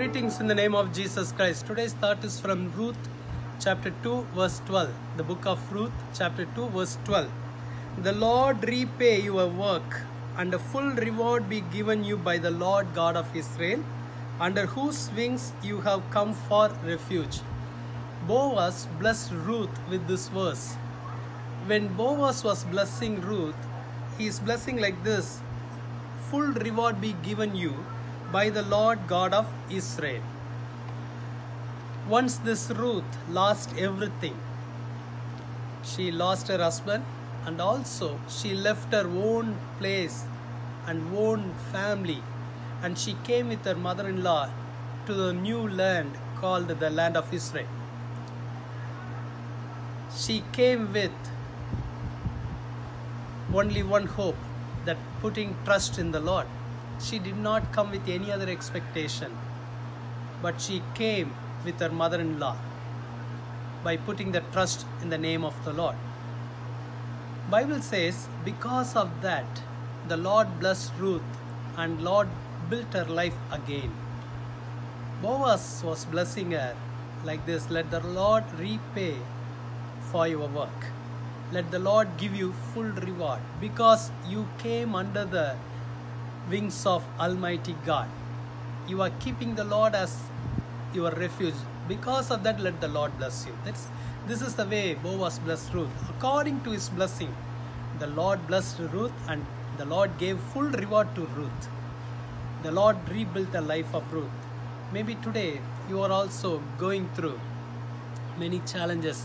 Greetings in the name of Jesus Christ. Today's thought is from Ruth chapter 2, verse 12. The book of Ruth, chapter 2, verse 12. The Lord repay your work, and a full reward be given you by the Lord God of Israel, under whose wings you have come for refuge. Boaz blessed Ruth with this verse. When Boaz was blessing Ruth, he is blessing like this full reward be given you by the Lord God of Israel. Once this Ruth lost everything. She lost her husband and also she left her own place and own family and she came with her mother in law to the new land called the land of Israel. She came with only one hope that putting trust in the Lord. She did not come with any other expectation, but she came with her mother in law by putting the trust in the name of the Lord. Bible says because of that the Lord blessed Ruth and Lord built her life again. Boaz was blessing her like this let the Lord repay for your work. Let the Lord give you full reward because you came under the wings of Almighty God. You are keeping the Lord as your refuge. Because of that, let the Lord bless you. That's, this is the way Boaz blessed Ruth. According to his blessing, the Lord blessed Ruth and the Lord gave full reward to Ruth. The Lord rebuilt the life of Ruth. Maybe today you are also going through many challenges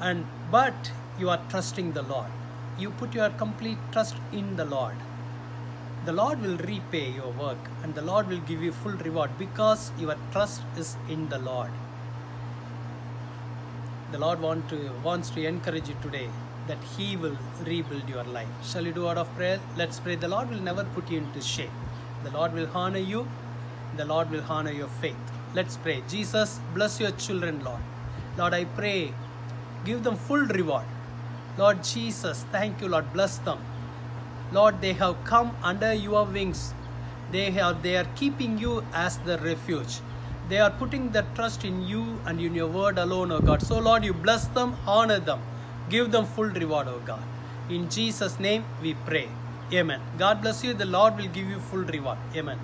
and but you are trusting the Lord. You put your complete trust in the Lord. The Lord will repay your work and the Lord will give you full reward because your trust is in the Lord. The Lord want to, wants to encourage you today that He will rebuild your life. Shall you do out of prayer? Let's pray. The Lord will never put you into shame. The Lord will honor you. The Lord will honor your faith. Let's pray. Jesus, bless your children, Lord. Lord, I pray, give them full reward. Lord Jesus, thank you, Lord. Bless them. Lord, they have come under your wings. They have they are keeping you as the refuge. They are putting their trust in you and in your word alone, O God. So, Lord, you bless them, honor them, give them full reward, O God. In Jesus' name we pray. Amen. God bless you. The Lord will give you full reward. Amen.